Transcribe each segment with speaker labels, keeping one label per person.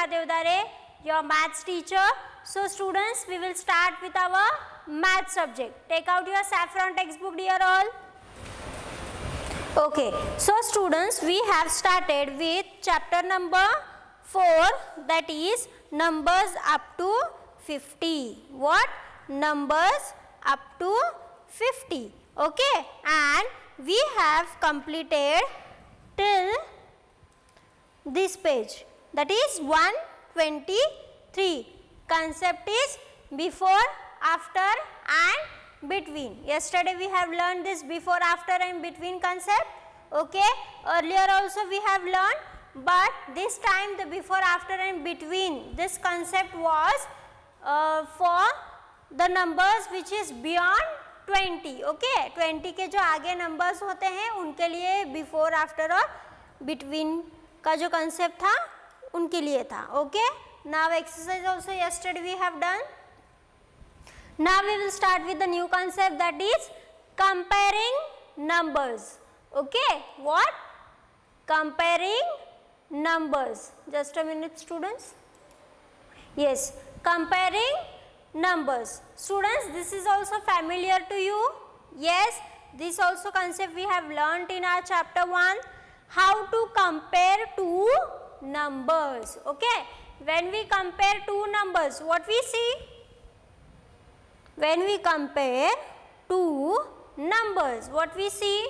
Speaker 1: Myself Sneha Devdare, your maths teacher. So students, we will start with our math subject. Take out your saffron textbook dear all. Okay, so students, we have started with chapter number 4 that is numbers up to 50. What? Numbers up to 50. Okay, and we have completed till this page that is 123 concept is before after and between yesterday we have learned this before after and between concept okay earlier also we have learned but this time the before after and between this concept was uh, for the numbers which is beyond 20 okay 20 के जो आगे numbers होते हैं उनके लिए before after और between का जो concept था उनके लिए था okay now exercise also yesterday we have done now we will start with the new concept that is comparing numbers okay what comparing numbers just a minute students yes comparing numbers students this is also familiar to you yes this also concept we have learnt in our chapter 1 how to compare two numbers okay when we compare two numbers what we see when we compare two numbers what we see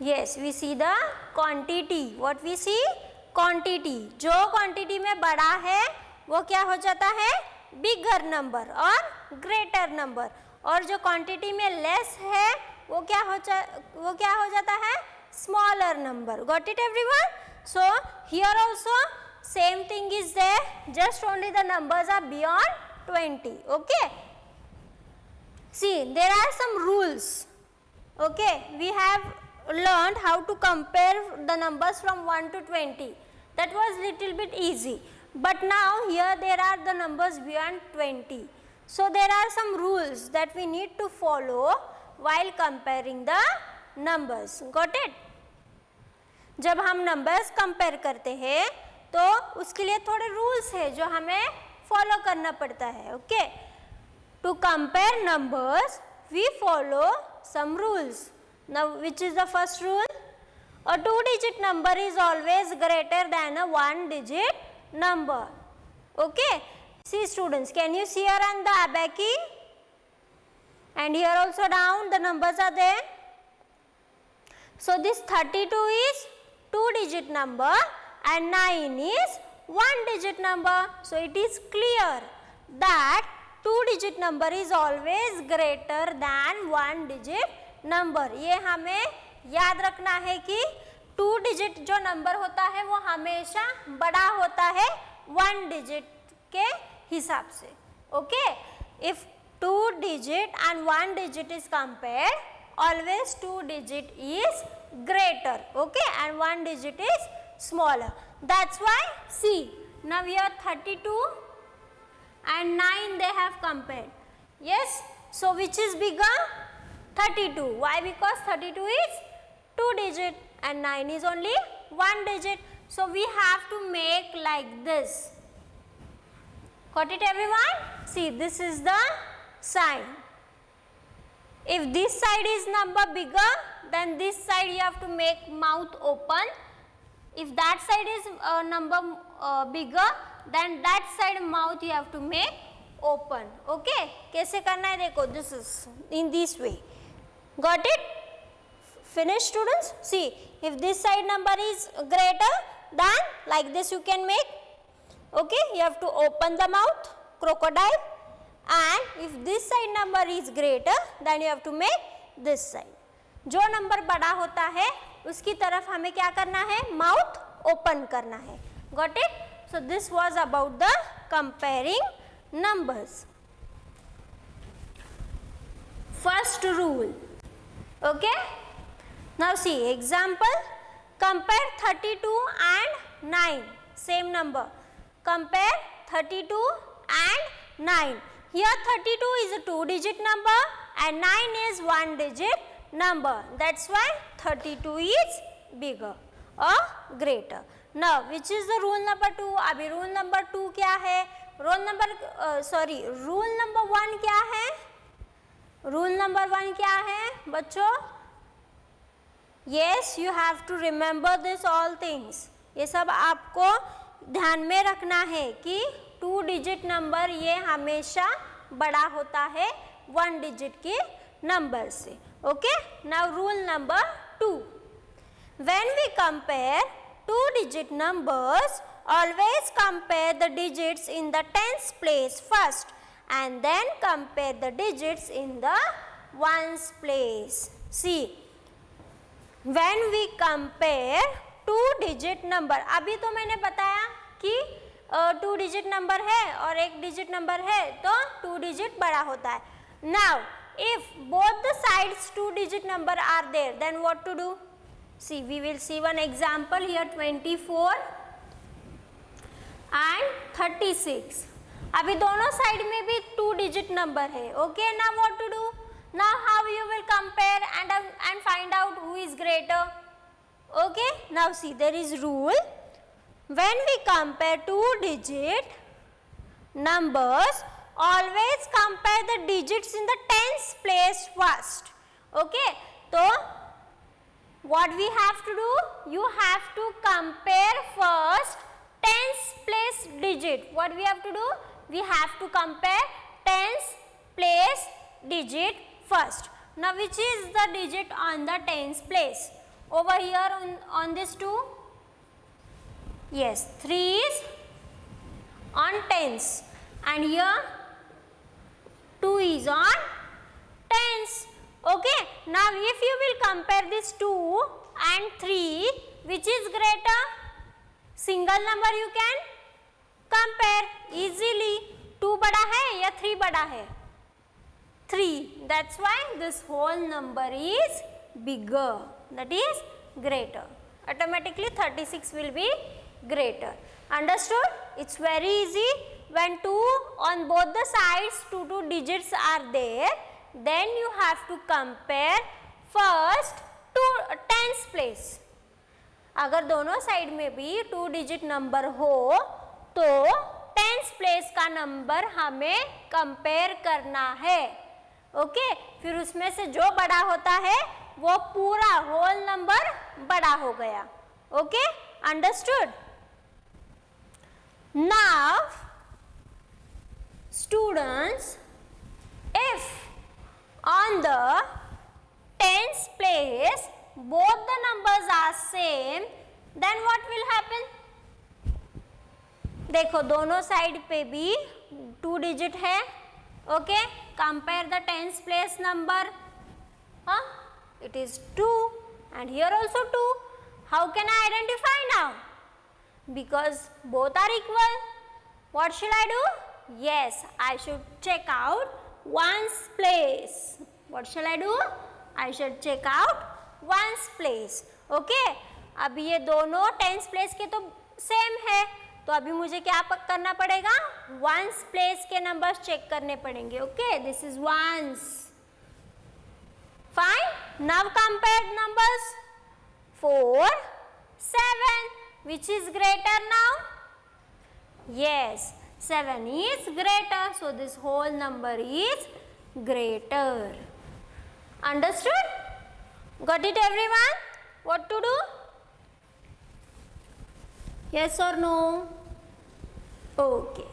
Speaker 1: yes we see the quantity what we see quantity जो quantity में बड़ा है वो क्या हो जाता है bigger number और ग्रेटर नंबर और जो क्वांटिटी में लेस है वो क्या हो वो क्या हो जाता है smaller number got it everyone So, here also same thing is there just only the numbers are beyond 20 okay. See there are some rules okay we have learned how to compare the numbers from 1 to 20 that was little bit easy but now here there are the numbers beyond 20. So, there are some rules that we need to follow while comparing the numbers got it. जब हम numbers compare करते हैं तो उसके लिए थोड़े rules है जो हमें फॉलो करना पड़ता है okay to compare numbers we follow some rules which is the first rule a two digit number is always greater than a one digit number okay see students can you see are on the back and your also down the numbers are there so this thirty two is two digit number and 9 is one digit number so it is clear that two digit number is always greater than one digit number ये हमें याद रखना है कि to digit जो number होता है वो हमेशा बड़ा होता है वन डिजिट के हिसाब से okay if two digit and one digit is compared always two digit is greater okay? And one digit is smaller. That's why see now here 32 and 9 they have compared. Yes? So which is bigger? 32 why? Because 32 is 2 digit and 9 is only 1 digit. So we have to make like this. Got it everyone? See this is the sign. If this side is number bigger then this side you have to make mouth open if that side is uh, number uh, bigger then that side mouth you have to make open okay कैसे करना है देखो this is in this way got it finish students see if this side number is greater than like this you can make okay you have to open the mouth crocodile and if this side number is greater then you have to make this side जो number बड़ा होता है, उसकी तरफ़ हमें क्या करना है? माउथ ओपन करना है। Got it so this was about the comparing numbers first rule okay now see example compare 32 and nine same number compare 32 and 9. Here 32 is two digit number and nine is one digit number. That's why 32 is bigger a greater न which is the rule number two अभी rule number two क्या है? Roll number sorry rule number one क्या है? Rule number one क्या है, बच्चों? Yes you have to remember this all things ये सब आपको ध्यान में रखना है कि टू डिजिट नंबर ये हमेशा बड़ा होता है वन डिजिट के नंबर से। Okay now rule number two when we compare two digit numbers always compare the digits in the tens place first and then compare the digits in the ones place see when we compare two digit number अभी तो मैंने बताया कि to digit number है और एक digit number है तो टू डिजिट बड़ा होता है now if both the sides to digit number are there then what to do see we will see one example here 24 and 36 अभी दोनों साइड में भी टू डिजिट नंबर है okay now what to do now how you will compare and and find out who is greater okay now see there is rule when we compare two digit numbers always compare the digits in the tens place first. Okay? So what we have to do? You have to compare first tens place digit. What we have to do? We have to compare tens place digit first. Now which is the digit on the tens place? Over here on, on this 2 yes 3 is on tens. And here 2 is on tens okay now if you will compare this 2 and 3 which is greater single number you can compare easily 2 बड़ा है या 3 बड़ा है 3 that's why this whole number is bigger that is greater automatically 36 will be greater understood it's very easy When 2 on both the sides 2 2 digits are there, then you have to compare first to tens place. अगर दोनों side में भी two digit number हो तो tens place का number हमें compare करना है। ओके फिर उसमें से जो बड़ा होता है, वो पूरा होल नंबर बड़ा हो गया। Okay understood now students if on the tens place both the numbers are same then what will happen देखो दोनों साइड पे भी टू डिजिट है okay compare the tens place number हाँ it is 2 and here also 2 how can I identify now because both are equal what should I do Yes, I should check out ones place. What shall I do? I should check out ones place. Okay? अभी ये दोनों tens place के तो same है। तो अभी मुझे क्या करना पड़ेगा? वंस प्लेस के नंबर्स चेक करने पड़ेंगे। Okay this is ones fine now compare numbers four seven which is greater now yes 7 is greater. So this whole number is greater. Understood? Got it everyone? What to do? Yes or no? Okay.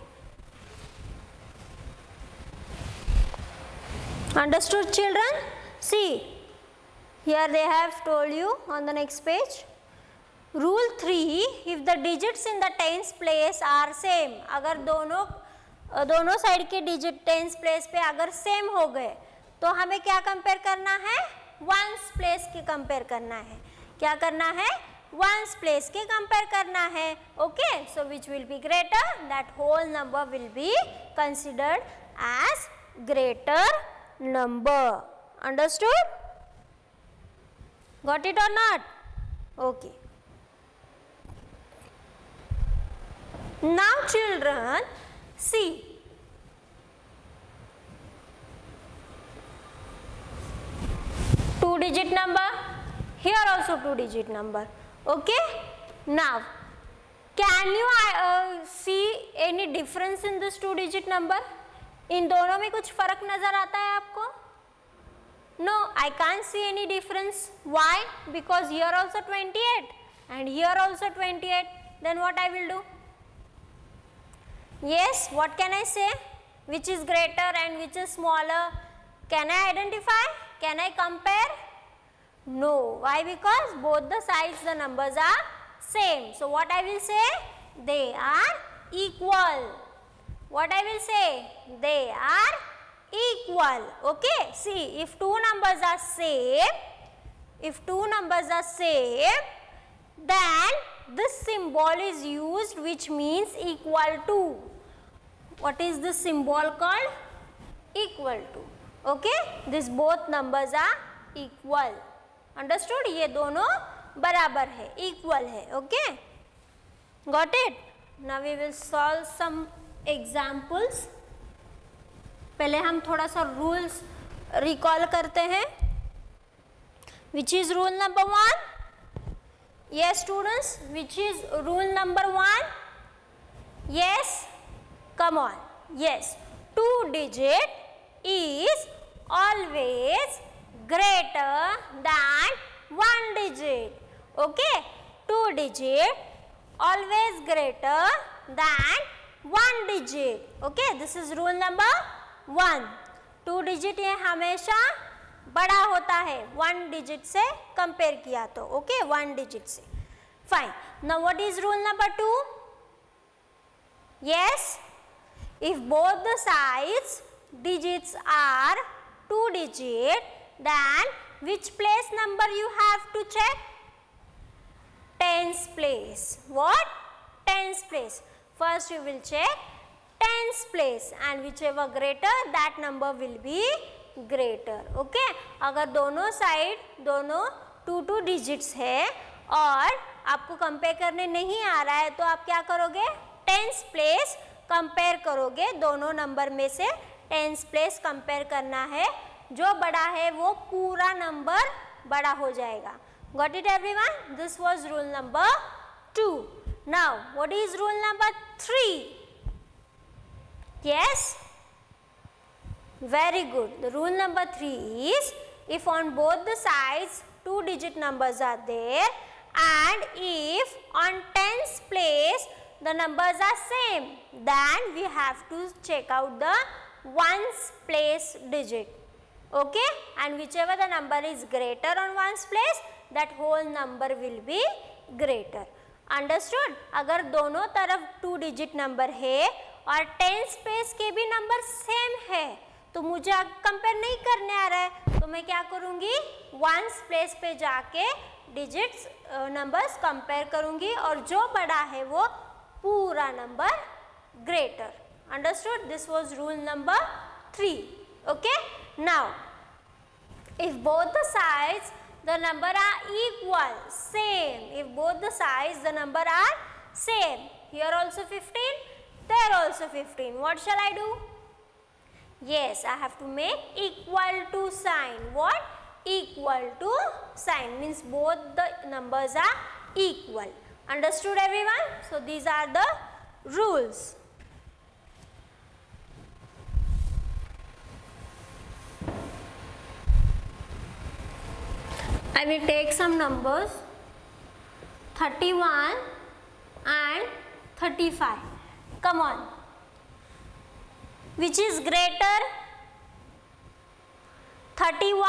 Speaker 1: Understood children? See here they have told you on the next page rule three if the digits in the tens place are same अगर दोनों दोनों side के digit tens place पे अगर same हो गए तो हमें क्या कंपेयर करना है? वंस प्लेस के कंपेयर करना है। क्या करना है? वंस प्लेस के कंपेयर करना है। Okay so which will be greater that whole number will be considered as greater number understood got it और not okay Now children, see. Two digit number, here also two digit number. okay now can you uh, see any difference in this two digit number इन दोनों में कुछ फ़र्क नज़र आता है आपको no i can't see any difference why because here also 28 and here also 28 then what i will do yes what can i say? Which is greater and which is smaller? Can i identify? Can i compare? No. Why? Because both the sides the numbers are same. So what i will say? They are equal. What I will say? They are equal. Okay. See, if two numbers are same, if two numbers are same, then this symbol is used which means equal to. What is this symbol called? Equal to. Okay. This both numbers are equal. Understood? ये दोनों बराबर है, equal है. Okay. Got it? Now we will solve some examples पहले हम थोड़ा सा rules recall करते हैं which is rule number one yes students which is rule number one yes come on yes two digit is always greater than one digit okay two digit always greater than one digit okay this is rule number one two digit ये हमेशा बड़ा होता है one digit से compare किया तो okay one digit से। Fine now what is rule number two yes if both the size digits are two digit then which place number you have to check tens place what tens place first you will check tens place and whichever greater that number will be greater. Okay अगर दोनों side दोनों to two digits है और आपको compare करने नहीं आ रहा है तो आप क्या करोगे टेंस प्लेस कंपेयर करोगे दोनों नंबर में से टेंस प्लेस कंपेयर करना है जो बड़ा है वो पूरा नंबर बड़ा हो जाएगा got it everyone this was rule number two Now, what is rule number 3? Yes? Very good. The rule number 3 is if on both the sides two digit numbers are there and if on tens place the numbers are same then we have to check out the ones place digit okay and whichever the number is greater on ones place that whole number will be greater understood अगर दोनों तरफ़ to digit number है और ten space के भी number same है तो मुझे कंपेयर नहीं करने आ रहा है तो मैं क्या करूँगी वंस प्लेस पे जाके डिजिट्स नंबर्स कंपेयर करूँगी और जो बड़ा है वो पूरा number greater understood this was rule number three okay now if both the sides the number are equal, same. If both the sides, the number are same. Here also 15, there also 15. What shall I do? Yes, I have to make equal to sign. What? Equal to sign means both the numbers are equal. Understood everyone? So, these are the rules. I will take some numbers 31 and 35. Come on. Which is greater? 31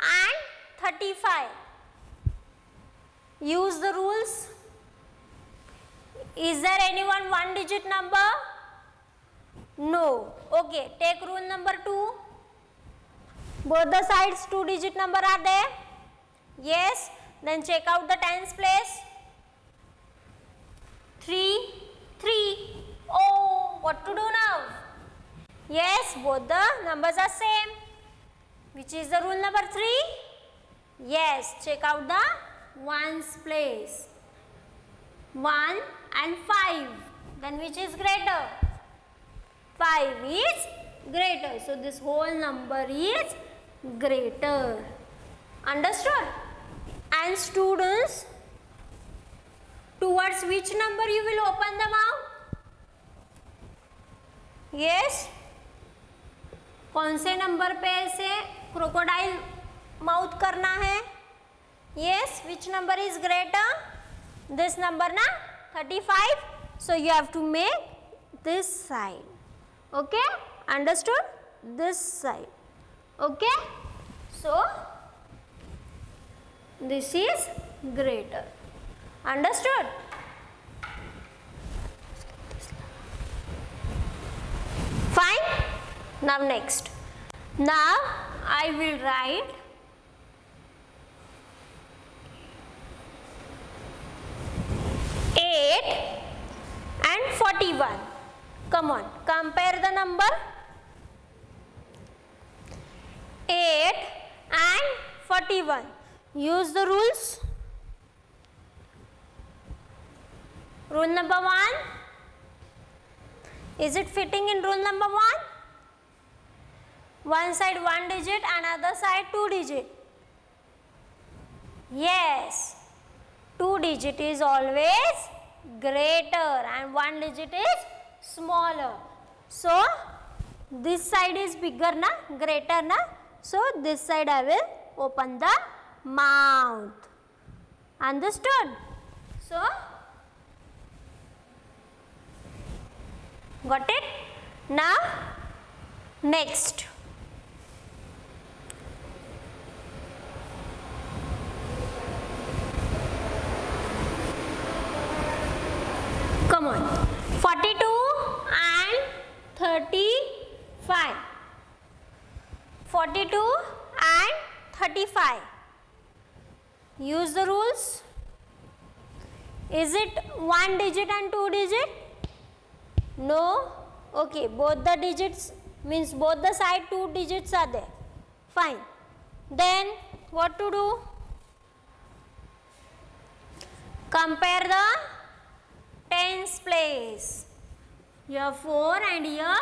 Speaker 1: and 35. Use the rules. Is there anyone one digit number? No. Okay. Take rule number 2. Both the sides two digit number are there. Yes. Then check out the tens place. 3, 3. Oh, what to do now? Yes, both the numbers are same. Which is the rule number 3? Yes, check out the ones place. 1 and 5. Then which is greater? 5 is greater. So, this whole number is greater. Understood? And students, towards which number you will open the mouth yes कौन से number पे ऐसे crocodile mouth करना है? Yes which number is greater this number ना 35 so you have to make this side okay understood this side okay so this is greater understood fine now next now i will write eight and forty-one. Come on, compare the number. Eight and forty-one. Use the rules. Rule number one. Is it fitting in rule number one? One side one digit, another side two digit. Yes. Two digit is always greater and one digit is smaller. So, this side is bigger na, greater na. So, this side I will open the mouth. Understood? So, got it? Now, next. Come on. 42 and 35. 42 and 35. Use the rules. Is it one digit and two digit? No. Okay, both the digits means both the side two digits are there. Fine. Then what to do? Compare the tens place. Here 4 and here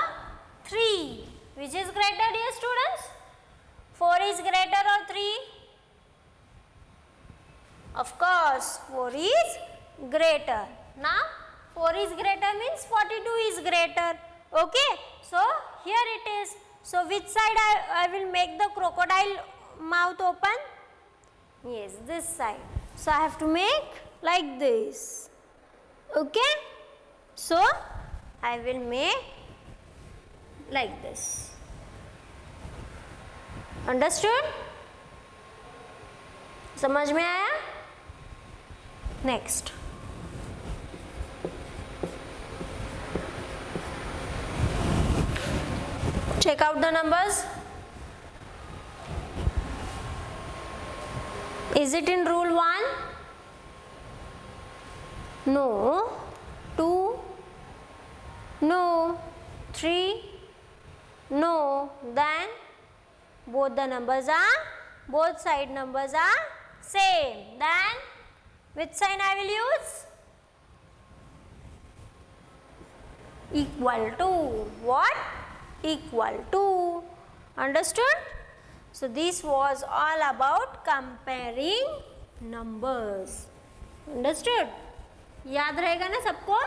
Speaker 1: 3. Which is greater dear students? 4 is greater or 3? Of course 4 is greater. Now 4 is greater means 42 is greater. Okay. So here it is. So which side I, I will make the crocodile mouth open? Yes this side. So I have to make like this okay so i will make like this understood समझ में आया next Check out the numbers. Is it in rule 1 no. 2 no. 3 no. Then both the numbers are both side numbers are same. Then which sign I will use? Equal to what equal to understood so this was all about comparing numbers understood याद रहेगा ना सबको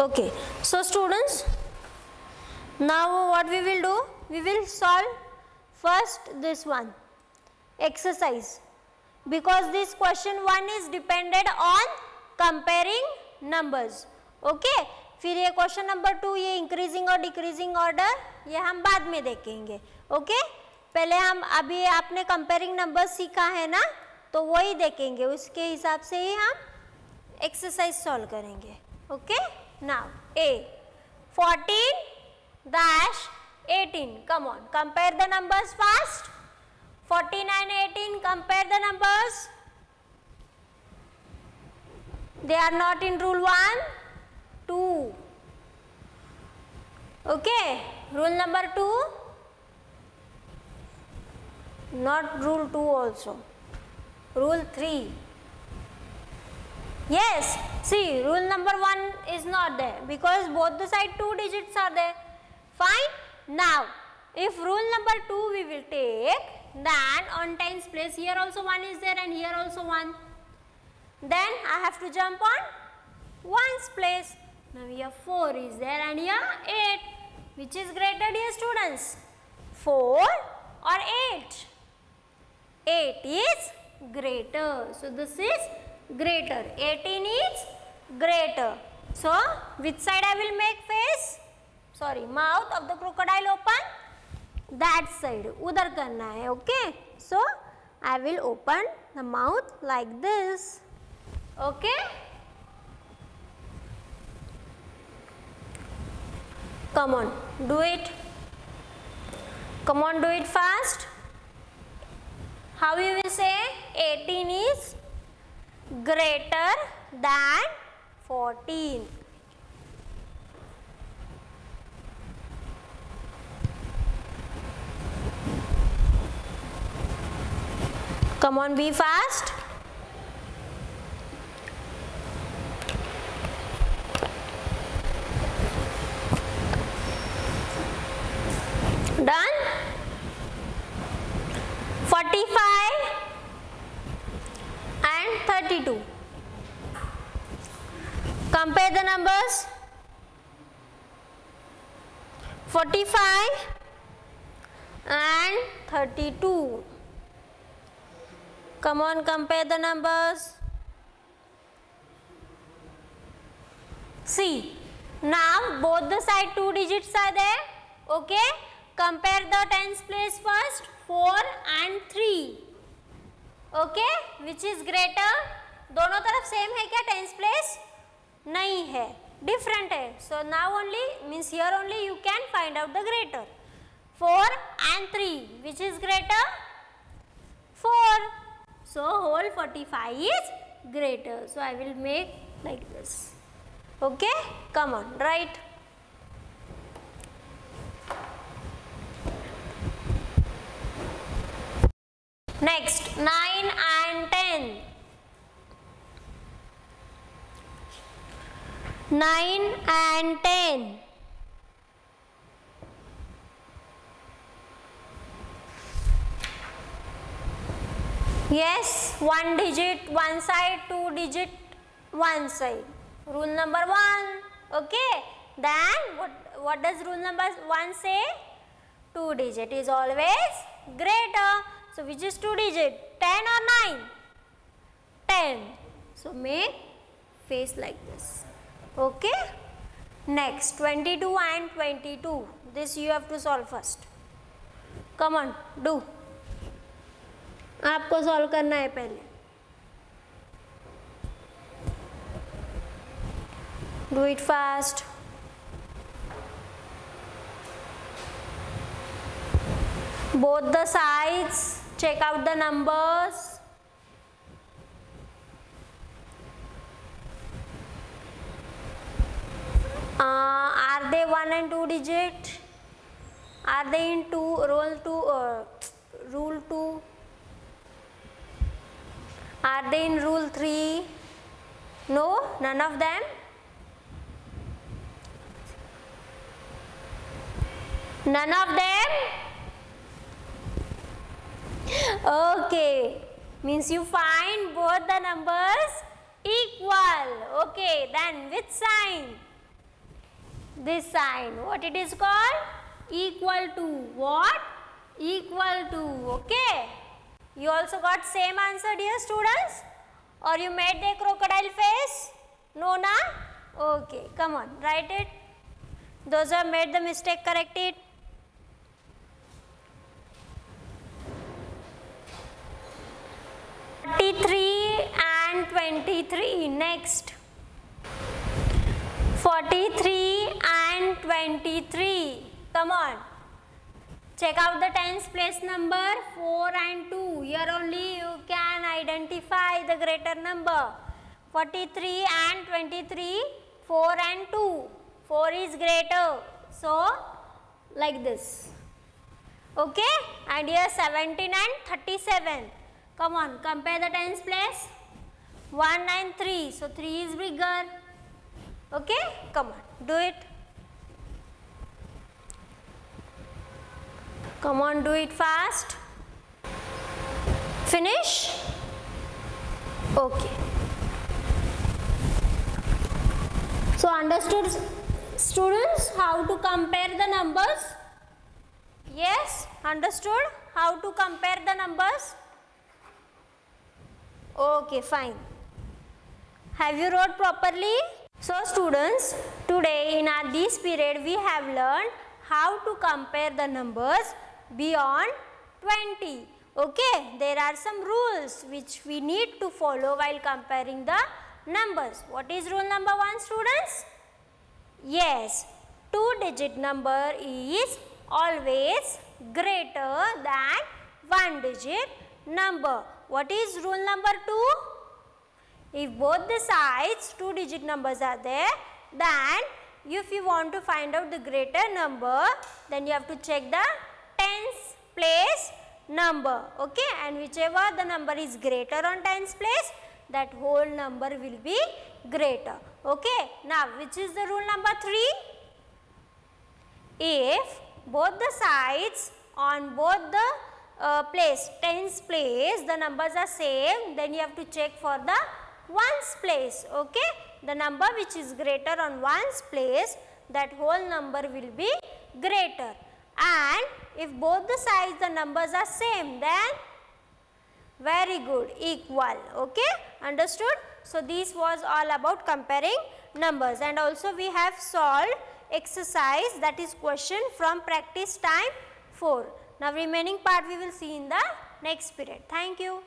Speaker 1: okay so students now what we will do we will solve first this one exercise because this question one is depended on comparing numbers okay फिर ये question number two ये increasing और decreasing order ये हम बाद में देखेंगे. Okay okay? पहले हम, अभी आपने कंपेयरिंग नंबर सीखा है ना? तो वही देखेंगे. उसके हिसाब से ही हम एक्सरसाइज सॉल्व करेंगे. Okay now a 14 dash 18 come on, compare the numbers fast. 14 and 18 compare the numbers. They are not in rule 1 2 okay rule number 2 not rule 2 also. Rule 3 yes see rule number 1 is not there because both the side two digits are there. Fine now if rule number 2 we will take then on tens place here also 1 is there and here also 1 then I have to jump on ones place. Now here 4 is there and here 8 which is greater dear students? 4 or 8 8 is greater. So this is greater. 18 is greater. So which side I will make face? Sorry mouth of the crocodile open. That side. Udhar karna hai okay? So I will open the mouth like this okay? Come on do it. Come on do it fast. How you will say? 18 is greater than 14 Come on, be fast. 45 and 32. Come on, compare the numbers. See, now both the side two digits are there. Okay, compare the tens place first 4 and 3. Okay, which is greater? दोनों तरफ़ same है क्या tens place नहीं है different. So, now only means here only you can find out the greater. 4 and 3 which is greater? 4. So, whole 45 is greater. So, I will make like this. Okay, come on, right. Next, 9 and 10. 9 and 10 Yes, one digit, one side, two digit, one side. Rule number one. Okay. Then what, what does rule number one say? Two digit is always greater. So which is two digit? 10 or 9? 10. So make face like this. Okay. Next 22 and 22. This you have to solve first. Come on, do. आपको solve करना है पहले do it fast both the sides check out the numbers uh, are they one and two digit are they in two roll two uh, rule two are they in rule 3? No, none of them. None of them? Okay, means you find both the numbers equal. Okay, then which sign? This sign. What it is called? Equal to. What? Equal to. Okay. You also got same answer dear students or you made the crocodile face? No na? Okay, come on, write it. Those who have made the mistake, correct it. Forty-three and twenty-three. Next. Forty-three and twenty-three. Come on. Check out the tens place number 4 and 2. Here only you can identify the greater number. 43 and 23, 4 and 2. 4 is greater. So, like this. Okay? And here 17 and 37. Come on, compare the tens place. 1 and 3. So, 3 is bigger. Okay? Come on, do it. Come on, do it fast. finish. Okay. So understood students how to compare the numbers? Yes understood. How to compare the numbers? Okay fine. Have you wrote properly? So students today in our this period we have learned how to compare the numbers beyond 20 okay there are some rules which we need to follow while comparing the numbers. What is rule number 1 students? Yes two digit number is always greater than one digit number. What is rule number 2 if both the sides two digit numbers are there then if you want to find out the greater number then you have to check the place number okay? And whichever the number is greater on tens place that whole number will be greater okay? Now which is the rule number 3 if both the sides on both the uh, place tens place the numbers are same then you have to check for the ones place okay? The number which is greater on ones place that whole number will be greater. And if both the sides the numbers are same then very good equal okay? Understood? So this was all about comparing numbers. And also we have solved exercise that is question from practice time 4 now remaining part we will see in the next period. Thank you